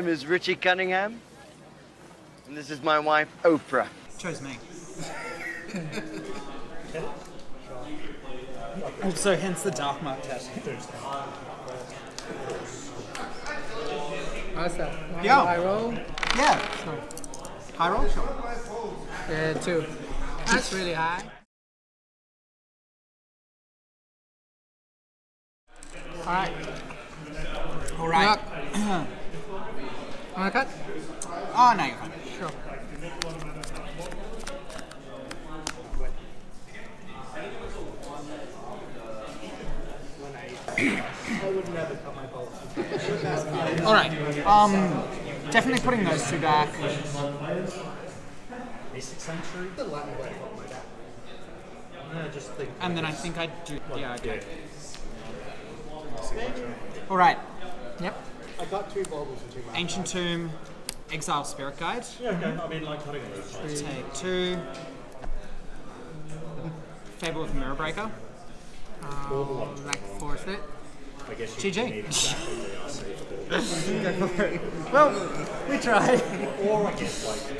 name is Richie Cunningham, and this is my wife, Oprah. Chose me. also, hence the dark mark tattoo. How's that? Yeah. High roll? Yeah. High roll? Sure. Yeah, two. That's really high. Alright. Alright. Wanna cut? Oh, no, you're fine. Sure. Alright. Um, definitely putting those two back. And then I think I do. Yeah, okay. Alright. Yep. I got two baubles and two black. Ancient Tomb, Exile Spirit Guide. Yeah, okay. I mean, like cutting those. Take two. Fable of Mirror Breaker. Um, like force it. I guess you GG. exactly well, we tried. Or I guess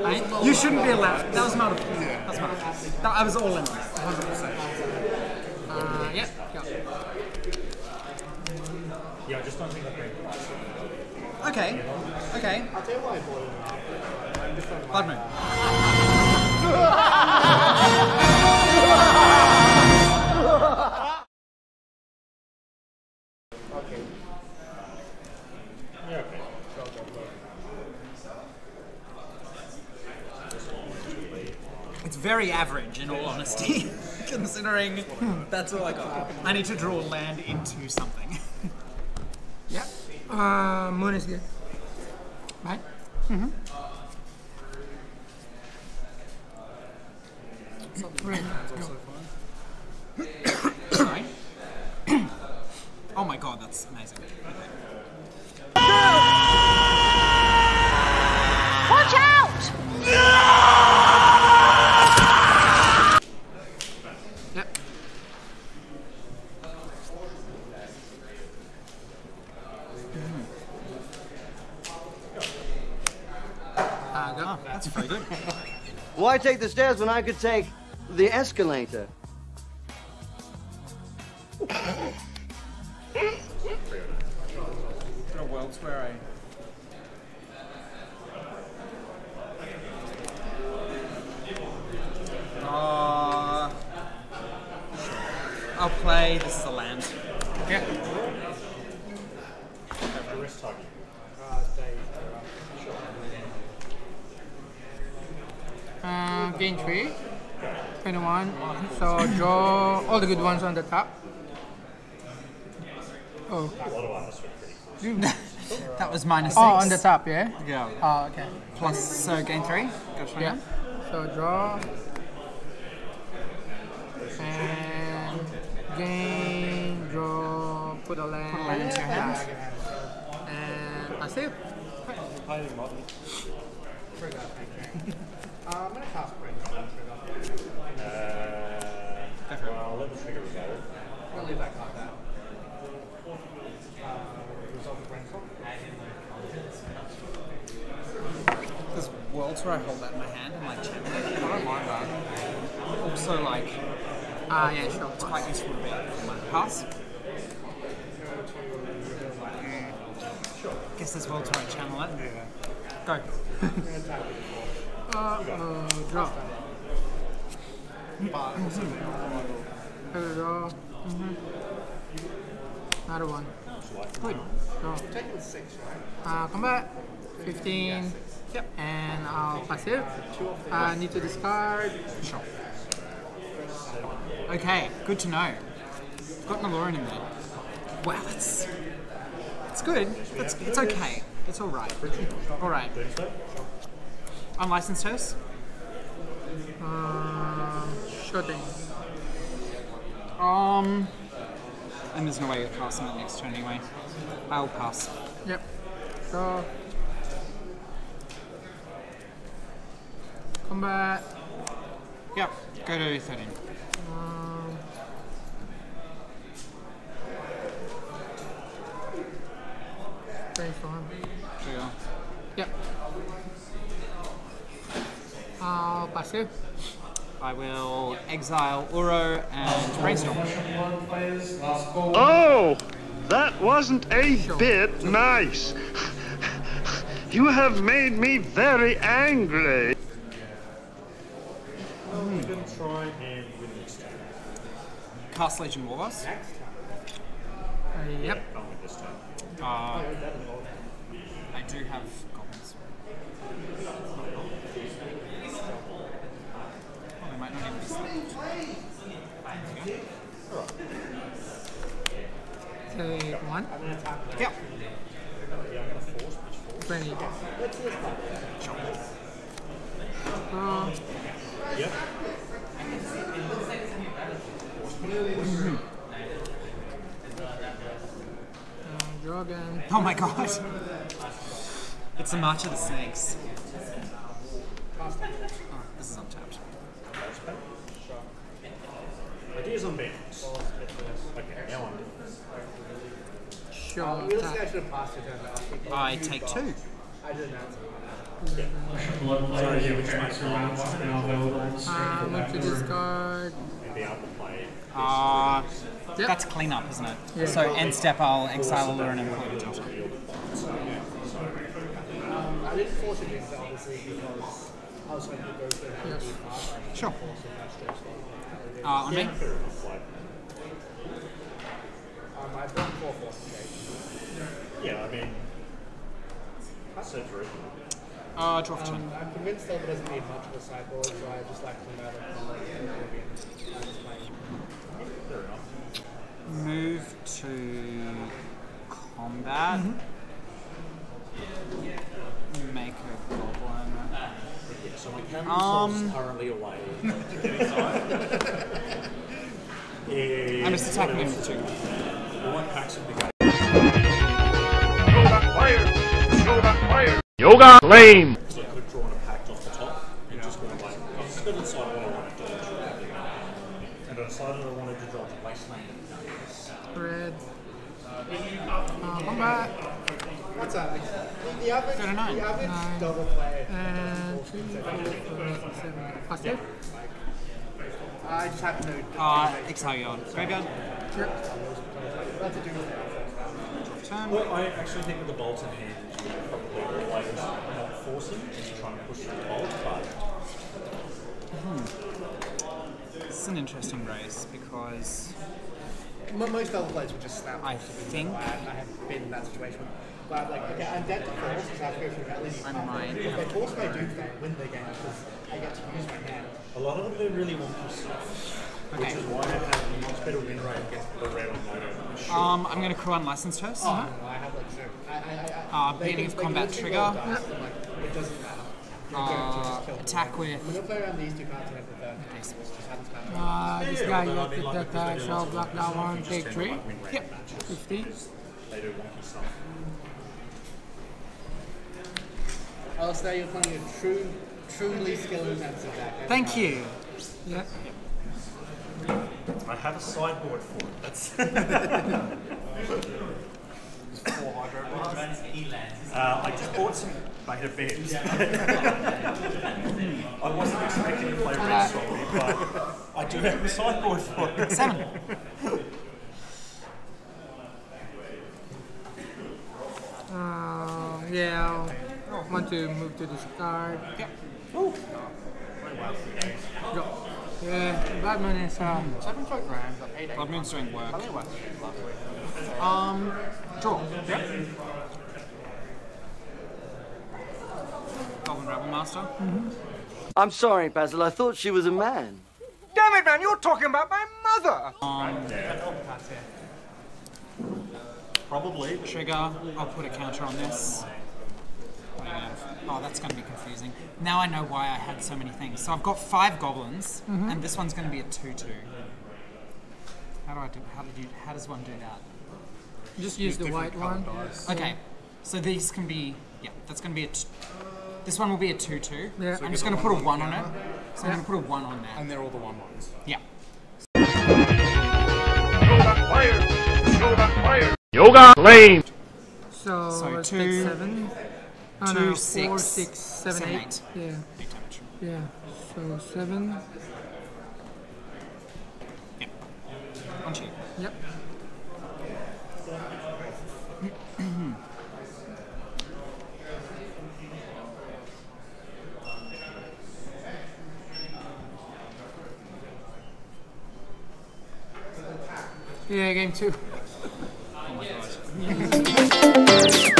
like I, you shouldn't be allowed. That was not a. That was not a. That, I was all in. 100%. Uh, yep. Go. Yeah, just don't think I can. Okay. Okay. I'll tell you why. I'm okay. It's very average, in all honesty, considering that's all I got. I need to draw land into something. Right? Mm-hmm. Oh my god, that's amazing. Uh. That's very good. Why take the stairs when I could take the escalator? There are worlds where I. Uh, I'll play. This is a land. Yeah. have a wrist tugging. Uh, Dave, sure. Gain 3. 21. So draw all the good ones on the top. Oh. A lot of us are pretty close. That was minus oh, six. Oh, on the top, yeah? Yeah. Oh, okay. Plus, so gain three. Go for Yeah. So draw. And gain, draw, put a land. Put a land into your hand. And that's it. Uh, I'm. Uh, trigger resolve. We'll leave that card out. Uh. There's worlds where I hold that in my hand and like channel it. I don't mind that. Also, like, Ah, yeah, sure. it's quite useful to be for my pass. Guess there's worlds where I channel it. Go. Uh, uh, draw. Another draw. Mm-hmm. Another one. Good. Draw. Take with six. Uh, combat. 15. Yep. And I'll pass passive. I need to discard. Sure. Okay, good to know. Got Naloran in there. Wow, that's it's good. That's, it's okay. It's all right. All right. Unlicensed Hearse. Uh, sure thing. Um, and there's no way you're passing that next turn anyway. I'll pass. Yep. Draw. Combat. Yep. Go to 13. Um, brainstorm. Trigger. Yep. I'll pass you. I will exile Uro and brainstorm. Oh, that wasn't a bit nice. You have made me very angry. I'm going to try and win this turn. Cast Legion Warboss. Uh, yep. I'll win this turn. Uh, I do have goblins. Oh, they might not even be slept. Take one. Yeah. Twenty. Uh, Yep. uh, draw again. Oh my god. It's the March of the Snakes. Oh, this is untapped. Ideas on bands. Okay, now I'm Sure. Realistically, I tap. should have passed it over. I think I take two. I didn't answer. Sorry, yeah, which makes Uh, move to discard. and be able to play. Uh, Yep. That's cleanup, isn't it? Yeah. So end step, I'll exile Allure and employ the top. I didn't force it obviously because I was hoping to go through and Yes. be fast. I Sure. forced it faster, Uh, on me. Fair enough, like, Um, I've done four forces today. yeah, I mean, surgery. Uh, draw for turn. Um, I'm convinced Silver doesn't need much of a sideboard, so I just like to know that I'm just playing. Fair enough. Move to combat. Make a goblin. So my camera Um, is currently away. yeah, I'm just attacking him what with two. Else? I want packs of the game. Yoga flame. Because I could have drawn a pact off the top and just gone like, I was just going to decide what I wanted to do. And I decided I wanted to draw the wasteland. Red. Uh, combat. What's that? The, the average, Go to nine. the average double player. And two, four, five, six, seven. Pass you. I just happen to. Uh, exile your graveyard. Yep. That's a different. Turn. Well, I actually think with the bolt in hand, you probably always not forcing, just trying to push the bolt, but This is an interesting race because Mo- Most other players would just snap. I off to be think- glad I have been in that situation. But like, okay, I'm dead to force because I have to go through that lead. I might If they force my Doomsday, I win the game because I get to use my hand. a lot of them do really want to stuff. Which is why I have a much better win rate against the red on moto. um, I'm going to crew unlicensed Hearse. I have like zero. I, I, I, Uh, beginning of combat literally trigger. roll dice, like, it doesn't matter. They're going to just Uh, attack I'm with. gonna play around these two cards and have the third. It just happens to matter. Uh, this guy although I got the like, that because I they do shall block things, that one, take three. like, win random Yep. matches. 50. They do wonky stuff. Alistair, you're playing a true, truly skill intensive deck. Thank you. Yeah. I have a sideboard for it. That's Uh, I just bought some beta beds. I wasn't expecting to play Red Story, but I do have a sideboard for it. Seven. Uh, yeah. I'll want to move to this card. Yep. Go. Yeah, Batman is uh, Seven foot grand, but eight Blood doing work. Only one last week. Um, draw. Yep. Goblin Rabblemaster. I'm sorry, Basil. I thought she was a man. Damn it, man, you're talking about my mother! Probably. Trigger. I'll put a counter on this. What do you have? Oh, that's going to be confusing. Now I know why I had so many things. So I've got five goblins, mm-hmm. and this one's going to be a two-two. How do I do? How did you? How does one do that? just use the white one. Okay, so these can be. Yeah, that's going to be a. T- this one will be a two-two. Yeah. I'm just going to put a one on it. So I'm going to put a one on there. And they're all the one ones. Yeah. Yoga flame. So, So two. seven. Oh, Two, no, six, four, six, seven, seven, eight. eight. Yeah, Big damage. yeah. So seven. On you. Yep. Yeah, game two. Oh my god.